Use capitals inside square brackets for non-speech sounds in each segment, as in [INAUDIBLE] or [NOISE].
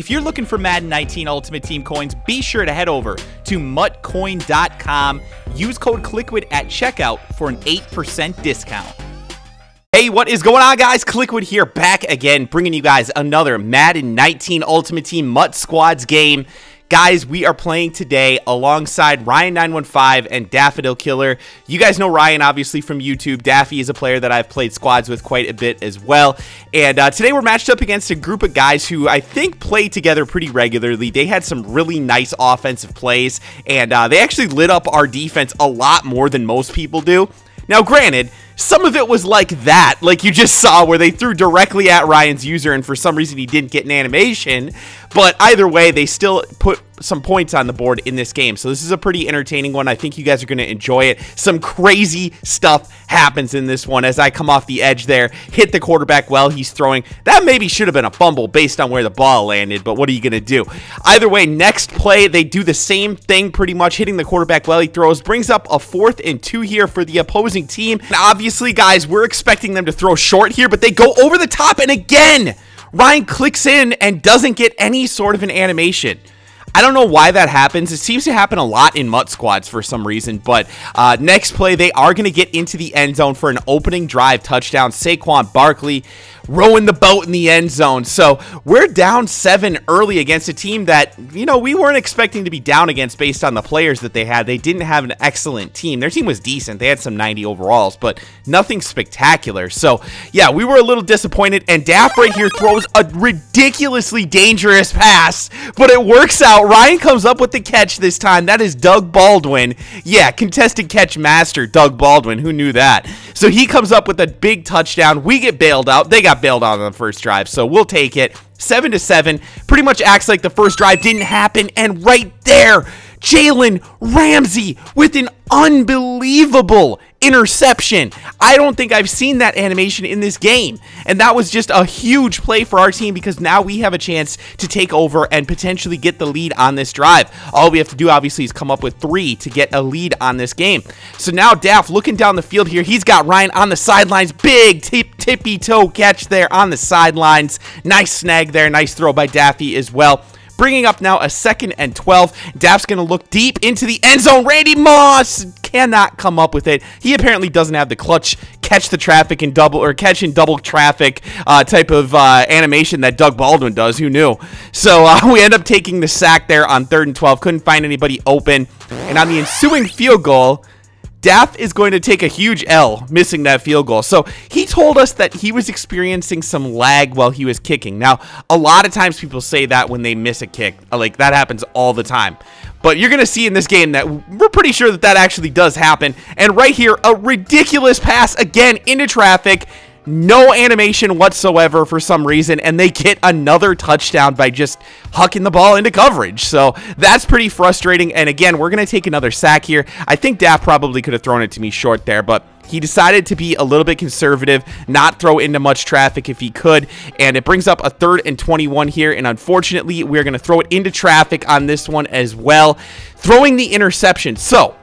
If you're looking for Madden 19 Ultimate Team coins, be sure to head over to mutcoin.com. Use code KLIQUID at checkout for an 8% discount. Hey, what is going on, guys? Kliquid here, back again, bringing you guys another Madden 19 Ultimate Team MUT Squads game. Guys, we are playing today alongside Ryan915 and Daffodil Killer. You guys know Ryan, obviously, from YouTube. Daffy is a player that I've played squads with quite a bit as well. And uh, today we're matched up against a group of guys who I think play together pretty regularly. They had some really nice offensive plays, and uh, they actually lit up our defense a lot more than most people do. Now, granted, some of it was like that, like you just saw, where they threw directly at Ryan's user, and for some reason he didn't get an animation. But either way, they still put some points on the board in this game. So this is a pretty entertaining one. I think you guys are going to enjoy it. Some crazy stuff happens in this one as I come off the edge there, hit the quarterback while he's throwing. That maybe should have been a fumble based on where the ball landed, but what are you going to do? Either way, next play, they do the same thing pretty much, hitting the quarterback while he throws. Brings up a fourth and two here for the opposing team. And obviously, guys, we're expecting them to throw short here, but they go over the top and again, Ryan clicks in and doesn't get any sort of an animation. I don't know why that happens. It seems to happen a lot in MUT squads for some reason. But uh, next play, they are going to get into the end zone for an opening drive touchdown. Saquon Barkley rowing the boat in the end zone. So we're down seven early against a team that, you know, we weren't expecting to be down against based on the players that they had. They didn't have an excellent team. Their team was decent. They had some 90 overalls, but nothing spectacular. So, yeah, we were a little disappointed. And Daff right here throws a ridiculously dangerous pass, but it works out. Ryan comes up with the catch this time. That is Doug Baldwin. Yeah, contested catch master, Doug Baldwin. Who knew that? So he comes up with a big touchdown. We get bailed out. They got bailed out on the first drive, so we'll take it. 7 to 7 pretty much acts like the first drive didn't happen, and right there, Jalen Ramsey with an unbelievable interception. I don't think I've seen that animation in this game. And that was just a huge play for our team because now we have a chance to take over and potentially get the lead on this drive. All we have to do, obviously, is come up with three to get a lead on this game. So now Daff looking down the field here. He's got Ryan on the sidelines. Big tip, tippy toe catch there on the sidelines. Nice snag there. Nice throw by Daffy as well. Bringing up now a second and 12. Daff's going to look deep into the end zone. Randy Moss cannot come up with it. He apparently doesn't have the clutch catch the traffic in double or catch in double traffic uh, type of uh, animation that Doug Baldwin does. Who knew? So uh, [LAUGHS] we end up taking the sack there on third and 12. Couldn't find anybody open. And on the ensuing field goal, Daff is going to take a huge L missing that field goal. So he told us that he was experiencing some lag while he was kicking. Now, a lot of times people say that when they miss a kick. Like, that happens all the time. But you're going to see in this game that we're pretty sure that that actually does happen. And right here, a ridiculous pass again into traffic no animation whatsoever for some reason, and they get another touchdown by just hucking the ball into coverage. So that's pretty frustrating. And again, we're going to take another sack here. I think Daff probably could have thrown it to me short there, but he decided to be a little bit conservative, not throw into much traffic if he could, and it brings up a third and 21 here, and unfortunately, we're going to throw it into traffic on this one as well, throwing the interception. So,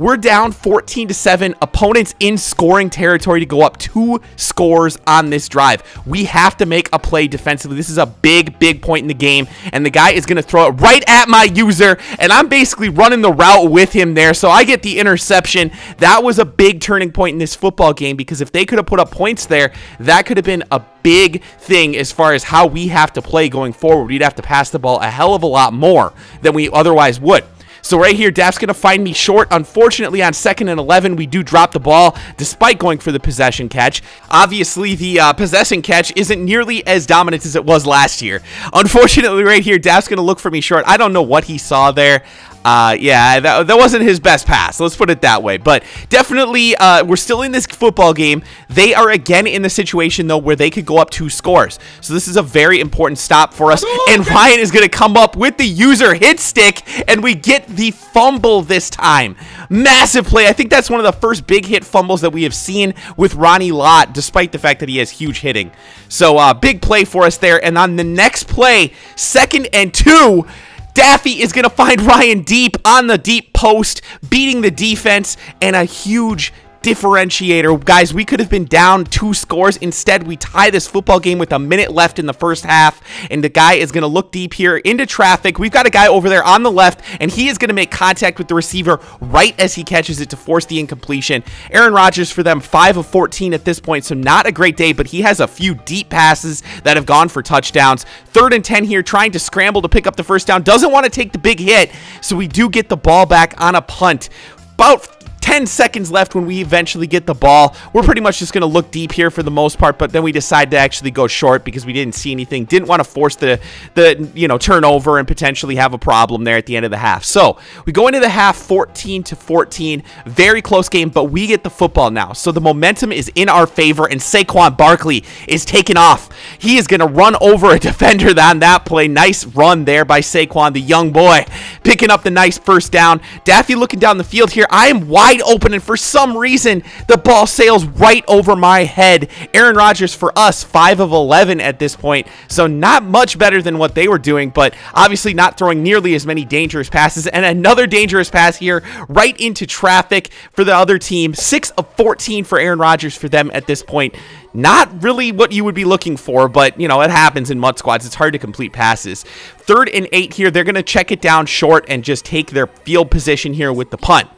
we're down 14 to 7. Opponents in scoring territory to go up two scores on this drive. We have to make a play defensively. This is a big, big point in the game. And the guy is going to throw it right at my user. And I'm basically running the route with him there. So I get the interception. That was a big turning point in this football game because if they could have put up points there, that could have been a big thing as far as how we have to play going forward. We'd have to pass the ball a hell of a lot more than we otherwise would. So right here, Daff's going to find me short. Unfortunately, on second and 11, we do drop the ball despite going for the possession catch. Obviously, the uh, possession catch isn't nearly as dominant as it was last year. Unfortunately, right here, Daff's going to look for me short. I don't know what he saw there. Uh, yeah, that, that wasn't his best pass. Let's put it that way. But definitely, uh, we're still in this football game. They are again in the situation, though, where they could go up two scores. So this is a very important stop for us. And Ryan is going to come up with the user hit stick, and we get the fumble this time. Massive play. I think that's one of the first big hit fumbles that we have seen with Ronnie Lott, despite the fact that he has huge hitting. So uh, big play for us there. And on the next play, second and two, Daffy is going to find Ryan deep on the deep post, beating the defense, and a huge differentiator. Guys, we could have been down two scores. Instead, we tie this football game with a minute left in the first half, and the guy is going to look deep here into traffic. We've got a guy over there on the left, and he is going to make contact with the receiver right as he catches it to force the incompletion. Aaron Rodgers for them, 5 of 14 at this point, so not a great day, but he has a few deep passes that have gone for touchdowns. Third and 10 here, trying to scramble to pick up the first down. Doesn't want to take the big hit, so we do get the ball back on a punt. About 10 seconds left when we eventually get the ball. We're pretty much just going to look deep here for the most part, but then we decide to actually go short because we didn't see anything. Didn't want to force the, the you know, turnover and potentially have a problem there at the end of the half. So we go into the half 14 to 14. Very close game, but we get the football now. So the momentum is in our favor, and Saquon Barkley is taking off. He is going to run over a [LAUGHS] defender on that play. Nice run there by Saquon, the young boy, picking up the nice first down. Daffy looking down the field here. I am wide wide open, and for some reason, the ball sails right over my head. Aaron Rodgers for us, 5 of 11 at this point, so not much better than what they were doing, but obviously not throwing nearly as many dangerous passes. And another dangerous pass here right into traffic for the other team. 6 of 14 for Aaron Rodgers for them at this point. Not really what you would be looking for, but, you know, it happens in MUT squads. It's hard to complete passes. Third and eight here. They're going to check it down short and just take their field position here with the punt.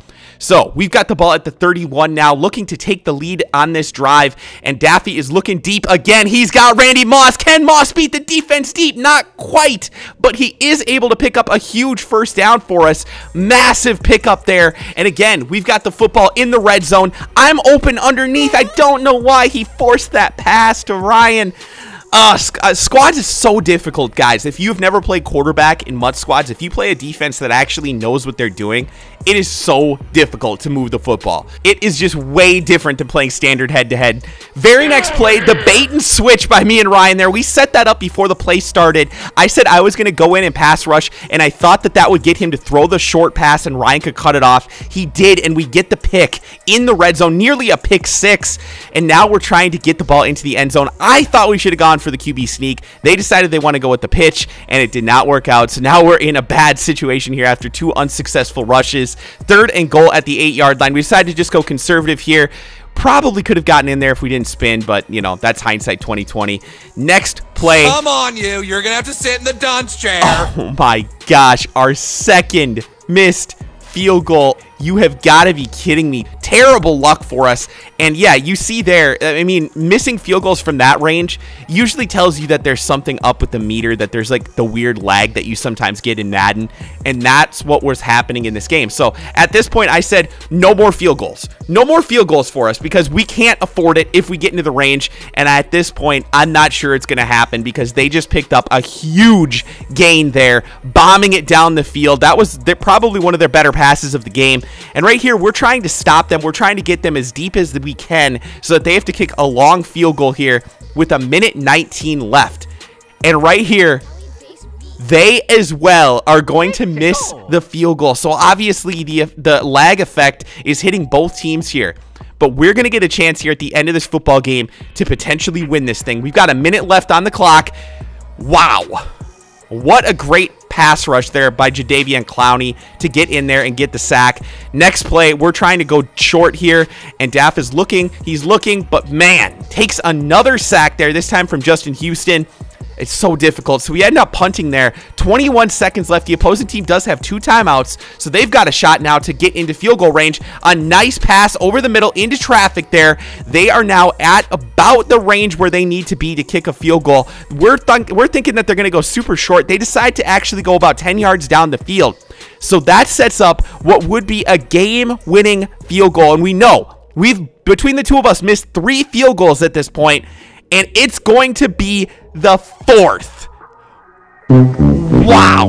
So we've got the ball at the 31 now, looking to take the lead on this drive. And Daffy is looking deep again. He's got Randy Moss. Can Moss beat the defense deep? Not quite, but he is able to pick up a huge first down for us. Massive pickup there. And again, we've got the football in the red zone. I'm open underneath. I don't know why he forced that pass to Ryan. Uh, uh, squads is so difficult, guys. If you've never played quarterback in MUT squads, if you play a defense that actually knows what they're doing, it is so difficult to move the football. It is just way different than playing standard head-to-head. -head. Very next play, the bait and switch by me and Ryan there. We set that up before the play started. I said I was going to go in and pass rush, and I thought that that would get him to throw the short pass and Ryan could cut it off. He did, and we get the pick in the red zone, nearly a pick six, and now we're trying to get the ball into the end zone. I thought we should have gone for the QB sneak. They decided they want to go with the pitch, and it did not work out, so now we're in a bad situation here after two unsuccessful rushes. Third and goal at the eight yard line. We decided to just go conservative here. Probably could have gotten in there if we didn't spin, but you know that's hindsight 2020. Next play. Come on, you! You're gonna have to sit in the dunce chair. [LAUGHS] Oh my gosh! Our second missed field goal you have got to be kidding me. Terrible luck for us. And yeah, you see there, I mean, missing field goals from that range usually tells you that there's something up with the meter, that there's like the weird lag that you sometimes get in Madden. And that's what was happening in this game. So at this point, I said, no more field goals. No more field goals for us because we can't afford it if we get into the range. And at this point, I'm not sure it's going to happen because they just picked up a huge gain there, bombing it down the field. That was probably one of their better passes of the game. And right here, we're trying to stop them. We're trying to get them as deep as we can so that they have to kick a long field goal here with a minute 19 left. And right here, they as well are going to miss the field goal. So obviously the the lag effect is hitting both teams here. But we're going to get a chance here at the end of this football game to potentially win this thing. We've got a minute left on the clock. Wow. What a great pass rush there by Jadeveon Clowney to get in there and get the sack. Next play, we're trying to go short here, and Daff is looking. He's looking, but man, takes another sack there, this time from Justin Houston. It's so difficult. So we end up punting there. 21 seconds left. The opposing team does have two timeouts, so they've got a shot now to get into field goal range. A nice pass over the middle into traffic there. They are now at about the range where they need to be to kick a field goal. We're, th we're thinking that they're going to go super short. They decide to actually go about 10 yards down the field. So that sets up what would be a game-winning field goal. And we know we've, between the two of us, missed three field goals at this point, and it's going to be the fourth. Wow.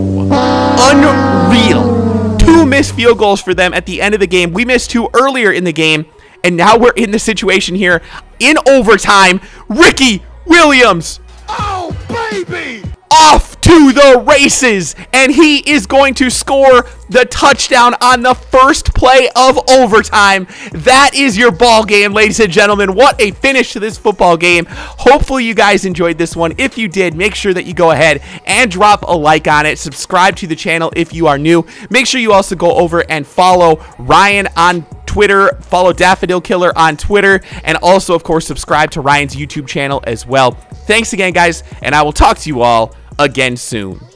Unreal. Two missed field goals for them at the end of the game. We missed two earlier in the game, and now we're in the situation here in overtime. Ricky Williams. Oh, baby! Off to the races, and he is going to score the touchdown on the first play of overtime. That is your ball game, ladies and gentlemen. What a finish to this football game. Hopefully you guys enjoyed this one. If you did, make sure that you go ahead and drop a like on it. Subscribe to the channel if you are new. Make sure you also go over and follow Ryan on Twitter. Follow Daffodil Killer on Twitter. And also, of course, subscribe to Ryan's YouTube channel as well. Thanks again, guys, and I will talk to you all again soon.